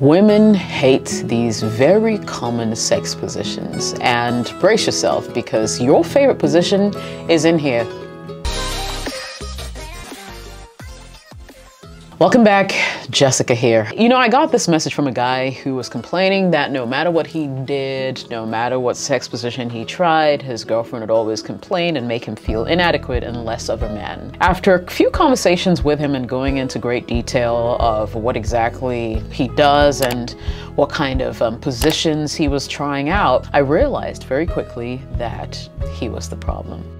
Women hate these very common sex positions and brace yourself because your favorite position is in here. Welcome back, Jessica here. You know, I got this message from a guy who was complaining that no matter what he did, no matter what sex position he tried, his girlfriend would always complain and make him feel inadequate and less of a man. After a few conversations with him and going into great detail of what exactly he does and what kind of um, positions he was trying out, I realized very quickly that he was the problem.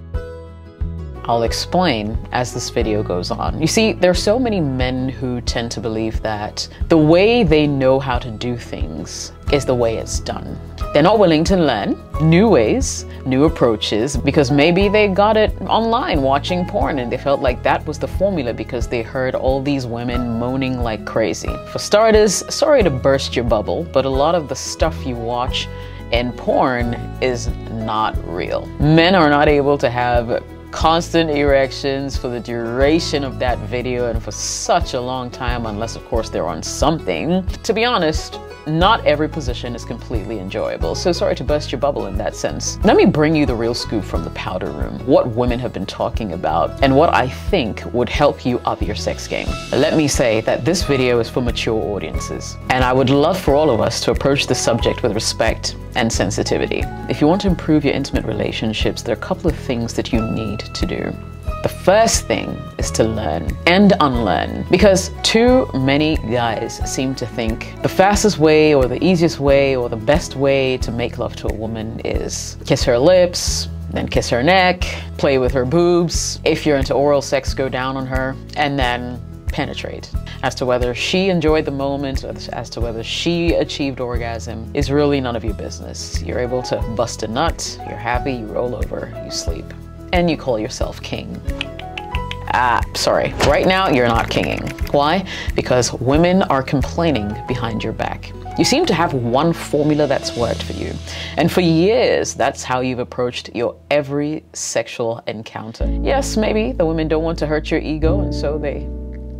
I'll explain as this video goes on. You see, there are so many men who tend to believe that the way they know how to do things is the way it's done. They're not willing to learn new ways, new approaches, because maybe they got it online watching porn and they felt like that was the formula because they heard all these women moaning like crazy. For starters, sorry to burst your bubble, but a lot of the stuff you watch in porn is not real. Men are not able to have constant erections for the duration of that video and for such a long time, unless of course they're on something. To be honest, not every position is completely enjoyable, so sorry to burst your bubble in that sense. Let me bring you the real scoop from the powder room, what women have been talking about, and what I think would help you up your sex game. Let me say that this video is for mature audiences, and I would love for all of us to approach the subject with respect and sensitivity. If you want to improve your intimate relationships, there are a couple of things that you need to do. The first thing is to learn and unlearn because too many guys seem to think the fastest way or the easiest way or the best way to make love to a woman is kiss her lips, then kiss her neck, play with her boobs. If you're into oral sex, go down on her, and then penetrate. As to whether she enjoyed the moment, as to whether she achieved orgasm, is really none of your business. You're able to bust a nut, you're happy, you roll over, you sleep and you call yourself king. Ah, sorry. Right now, you're not kinging. Why? Because women are complaining behind your back. You seem to have one formula that's worked for you. And for years, that's how you've approached your every sexual encounter. Yes, maybe the women don't want to hurt your ego, and so they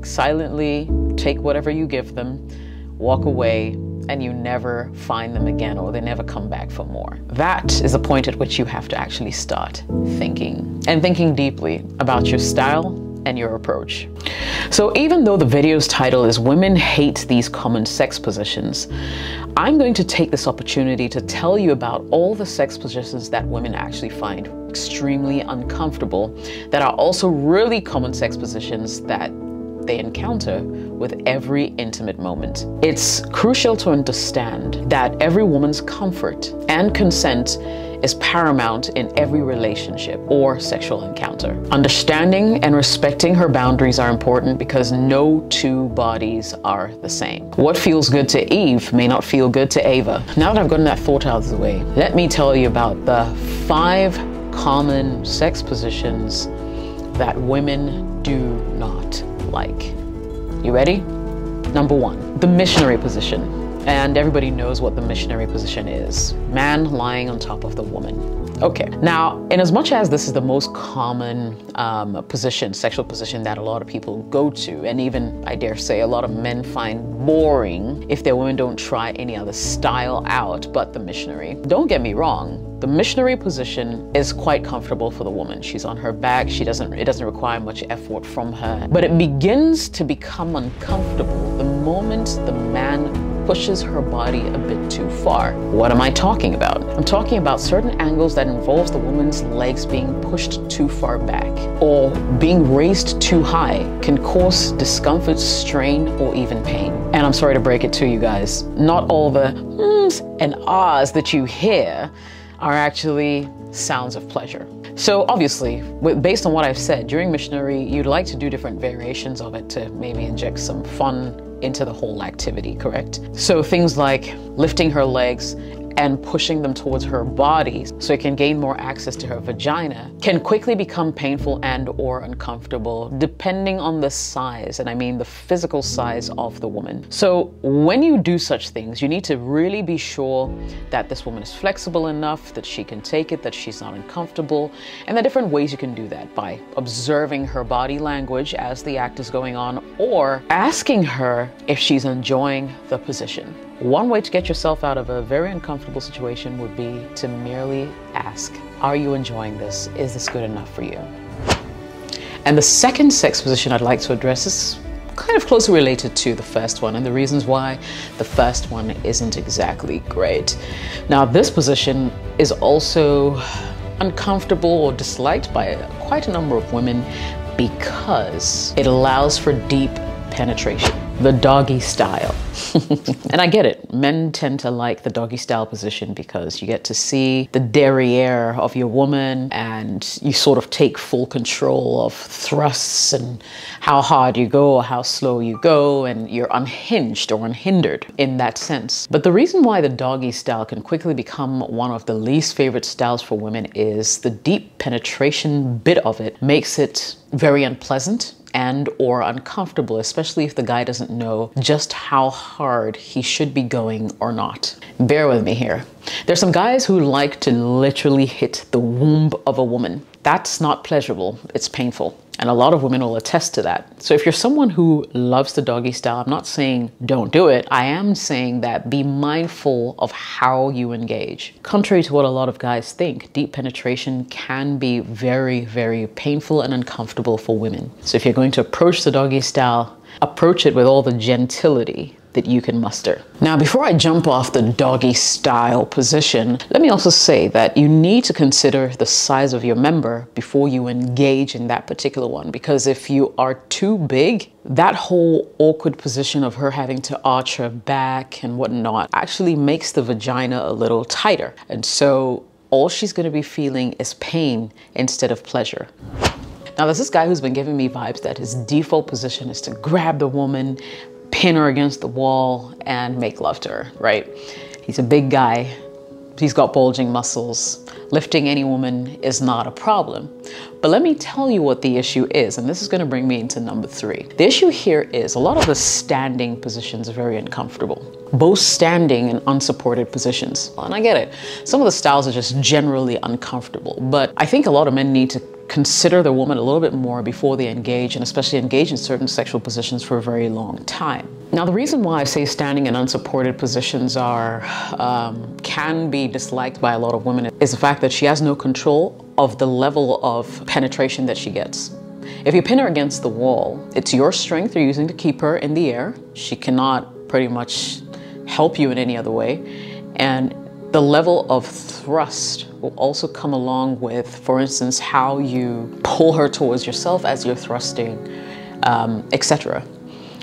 silently take whatever you give them, walk away, and you never find them again or they never come back for more. That is a point at which you have to actually start thinking and thinking deeply about your style and your approach. So even though the video's title is Women Hate These Common Sex Positions, I'm going to take this opportunity to tell you about all the sex positions that women actually find extremely uncomfortable that are also really common sex positions that they encounter with every intimate moment. It's crucial to understand that every woman's comfort and consent is paramount in every relationship or sexual encounter. Understanding and respecting her boundaries are important because no two bodies are the same. What feels good to Eve may not feel good to Ava. Now that I've gotten that thought out of the way, let me tell you about the five common sex positions that women do not like. You ready? Number one, the missionary position. And everybody knows what the missionary position is. Man lying on top of the woman. Okay, now, in as much as this is the most common um, position, sexual position that a lot of people go to, and even, I dare say, a lot of men find boring if their women don't try any other style out but the missionary. Don't get me wrong, the missionary position is quite comfortable for the woman. She's on her back, she doesn't, it doesn't require much effort from her. But it begins to become uncomfortable the moment the man pushes her body a bit too far. What am I talking about? I'm talking about certain angles that involves the woman's legs being pushed too far back or being raised too high can cause discomfort, strain, or even pain. And I'm sorry to break it to you guys, not all the mms and ahs that you hear are actually sounds of pleasure. So obviously, based on what I've said, during missionary, you'd like to do different variations of it to maybe inject some fun into the whole activity, correct? So things like lifting her legs and pushing them towards her body so it can gain more access to her vagina can quickly become painful and or uncomfortable depending on the size, and I mean the physical size of the woman. So when you do such things, you need to really be sure that this woman is flexible enough, that she can take it, that she's not uncomfortable, and the different ways you can do that by observing her body language as the act is going on or asking her if she's enjoying the position. One way to get yourself out of a very uncomfortable situation would be to merely ask, Are you enjoying this? Is this good enough for you? And the second sex position I'd like to address is kind of closely related to the first one and the reasons why the first one isn't exactly great. Now, this position is also uncomfortable or disliked by quite a number of women because it allows for deep penetration the doggy style. and I get it. Men tend to like the doggy style position because you get to see the derriere of your woman and you sort of take full control of thrusts and how hard you go or how slow you go and you're unhinged or unhindered in that sense. But the reason why the doggy style can quickly become one of the least favorite styles for women is the deep penetration bit of it makes it very unpleasant and or uncomfortable, especially if the guy doesn't know just how hard he should be going or not. Bear with me here. There's some guys who like to literally hit the womb of a woman. That's not pleasurable, it's painful. And a lot of women will attest to that. So if you're someone who loves the doggy style, I'm not saying don't do it. I am saying that be mindful of how you engage. Contrary to what a lot of guys think, deep penetration can be very, very painful and uncomfortable for women. So if you're going to approach the doggy style, approach it with all the gentility that you can muster. Now, before I jump off the doggy style position, let me also say that you need to consider the size of your member before you engage in that particular one. Because if you are too big, that whole awkward position of her having to arch her back and whatnot actually makes the vagina a little tighter. And so all she's going to be feeling is pain instead of pleasure. Now, there's this guy who's been giving me vibes that his default position is to grab the woman, pin her against the wall and make love to her, right? He's a big guy. He's got bulging muscles. Lifting any woman is not a problem. But let me tell you what the issue is, and this is going to bring me into number three. The issue here is a lot of the standing positions are very uncomfortable, both standing and unsupported positions. And I get it. Some of the styles are just generally uncomfortable, but I think a lot of men need to consider the woman a little bit more before they engage and especially engage in certain sexual positions for a very long time. Now the reason why I say standing and unsupported positions are um, can be disliked by a lot of women is the fact that she has no control of the level of penetration that she gets. If you pin her against the wall, it's your strength you're using to keep her in the air. She cannot pretty much help you in any other way. And the level of thrust will also come along with, for instance, how you pull her towards yourself as you're thrusting, um, etc.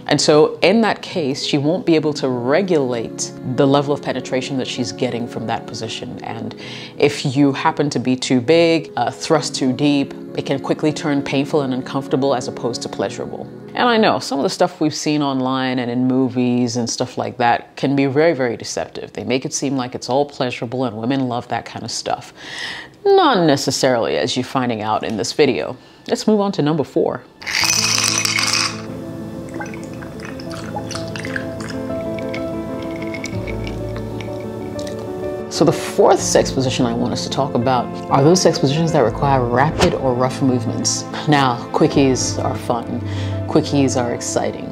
And so in that case, she won't be able to regulate the level of penetration that she's getting from that position. And if you happen to be too big, uh, thrust too deep, it can quickly turn painful and uncomfortable as opposed to pleasurable. And I know some of the stuff we've seen online and in movies and stuff like that can be very, very deceptive. They make it seem like it's all pleasurable and women love that kind of stuff. Not necessarily as you're finding out in this video. Let's move on to number four. So the fourth sex position I want us to talk about are those sex positions that require rapid or rough movements. Now, quickies are fun. Quickies are exciting.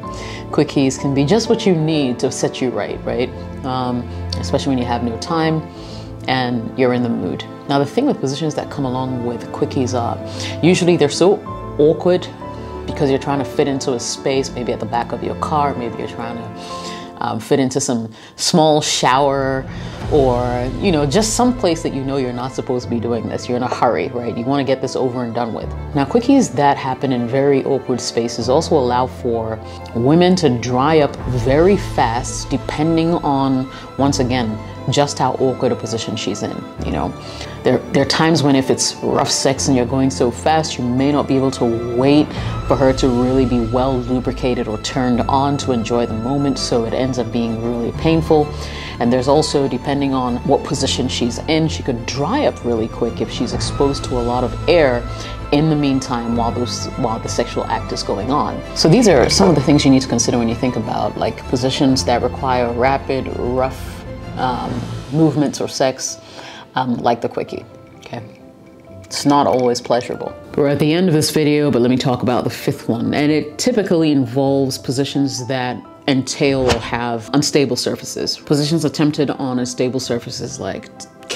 Quickies can be just what you need to set you right, right? Um, especially when you have no time and you're in the mood. Now, the thing with positions that come along with quickies are usually they're so awkward because you're trying to fit into a space, maybe at the back of your car, maybe you're trying to um, fit into some small shower or, you know, just some place that you know you're not supposed to be doing this. You're in a hurry, right? You want to get this over and done with. Now, quickies that happen in very awkward spaces also allow for women to dry up very fast depending on, once again, just how awkward a position she's in, you know. There, there are times when if it's rough sex and you're going so fast, you may not be able to wait for her to really be well lubricated or turned on to enjoy the moment, so it ends up being really painful. And there's also, depending on what position she's in, she could dry up really quick if she's exposed to a lot of air in the meantime while those while the sexual act is going on. So these are some of the things you need to consider when you think about like positions that require rapid, rough um, movements or sex, um, like the quickie. Okay. It's not always pleasurable. We're at the end of this video, but let me talk about the fifth one. And it typically involves positions that entail or have unstable surfaces. Positions attempted on unstable surfaces like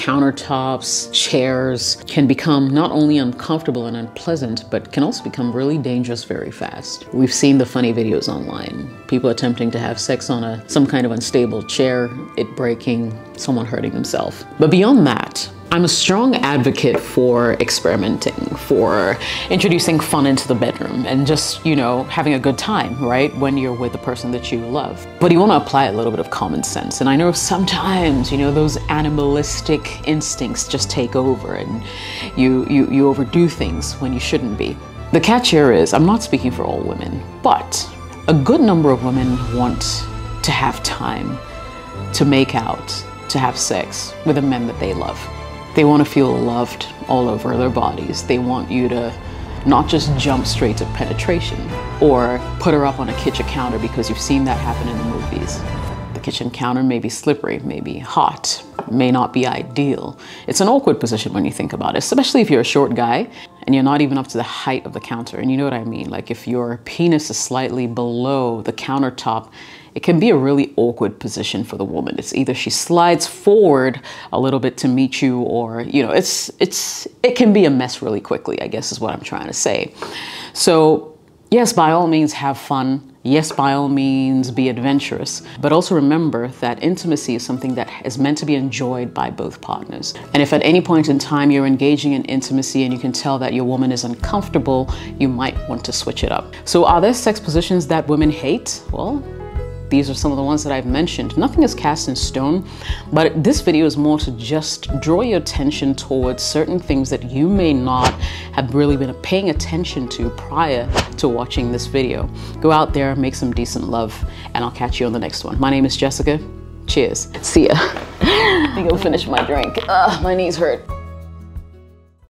countertops, chairs can become not only uncomfortable and unpleasant, but can also become really dangerous very fast. We've seen the funny videos online. People attempting to have sex on a some kind of unstable chair, it breaking, someone hurting themselves. But beyond that, I'm a strong advocate for experimenting, for introducing fun into the bedroom and just, you know, having a good time, right? When you're with the person that you love. But you want to apply a little bit of common sense. And I know sometimes, you know, those animalistic instincts just take over and you, you, you overdo things when you shouldn't be. The catch here is, I'm not speaking for all women, but a good number of women want to have time to make out, to have sex with the men that they love. They want to feel loved all over their bodies. They want you to not just jump straight to penetration or put her up on a kitchen counter because you've seen that happen in the movies. The kitchen counter may be slippery, may be hot, may not be ideal. It's an awkward position when you think about it, especially if you're a short guy and you're not even up to the height of the counter. And you know what I mean? Like if your penis is slightly below the countertop, it can be a really awkward position for the woman. It's either she slides forward a little bit to meet you or, you know, it's it's it can be a mess really quickly, I guess is what I'm trying to say. So, yes, by all means have fun. Yes, by all means, be adventurous, but also remember that intimacy is something that is meant to be enjoyed by both partners. And if at any point in time you're engaging in intimacy and you can tell that your woman is uncomfortable, you might want to switch it up. So, are there sex positions that women hate? Well, these are some of the ones that I've mentioned. Nothing is cast in stone, but this video is more to just draw your attention towards certain things that you may not have really been paying attention to prior to watching this video. Go out there, make some decent love, and I'll catch you on the next one. My name is Jessica. Cheers. See ya. I think I'll finish my drink. Ugh, my knees hurt.